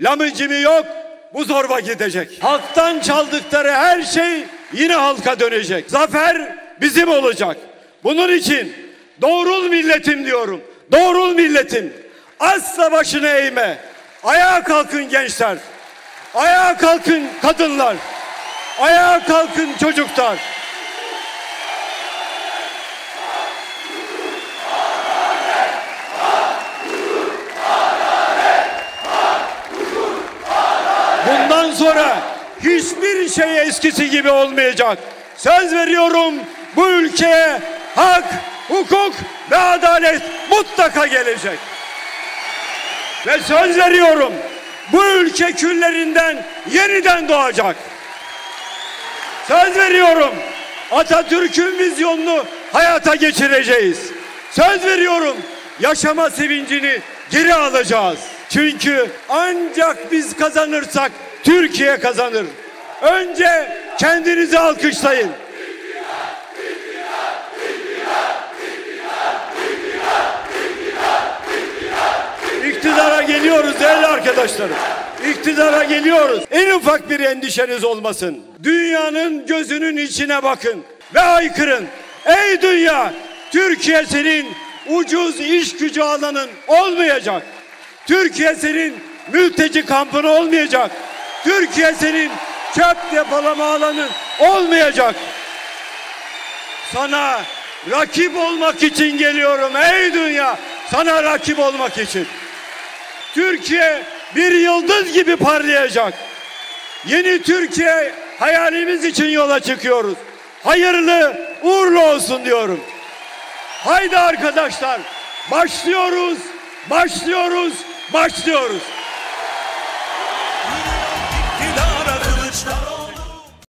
Lamıcımı yok, bu zorba gidecek. Halktan çaldıkları her şey yine halka dönecek. Zafer bizim olacak. Bunun için doğrul milletim diyorum. Doğrul milletim. Asla başını eğme. Ayağa kalkın gençler. Ayağa kalkın kadınlar. Ayağa kalkın çocuklar. Bundan sonra hiçbir şey eskisi gibi olmayacak. Söz veriyorum bu ülkeye hak, hukuk ve adalet mutlaka gelecek. Ve söz veriyorum bu ülke küllerinden yeniden doğacak. Söz veriyorum Atatürk'ün vizyonunu hayata geçireceğiz. Söz veriyorum yaşama sevincini geri alacağız. Çünkü ancak biz kazanırsak Türkiye kazanır. Önce kendinizi alkışlayın. İktidara geliyoruz değerli arkadaşlarım. İktidara geliyoruz. En ufak bir endişeniz olmasın. Dünyanın gözünün içine bakın ve aykırın. Ey dünya! Türkiye senin ucuz iş gücü alanın olmayacak. Türkiye senin mülteci kampın olmayacak. Türkiye senin çöp depolama alanın olmayacak. Sana rakip olmak için geliyorum ey dünya. Sana rakip olmak için. Türkiye bir yıldız gibi parlayacak. Yeni Türkiye hayalimiz için yola çıkıyoruz. Hayırlı uğurlu olsun diyorum. Haydi arkadaşlar başlıyoruz, başlıyoruz, başlıyoruz.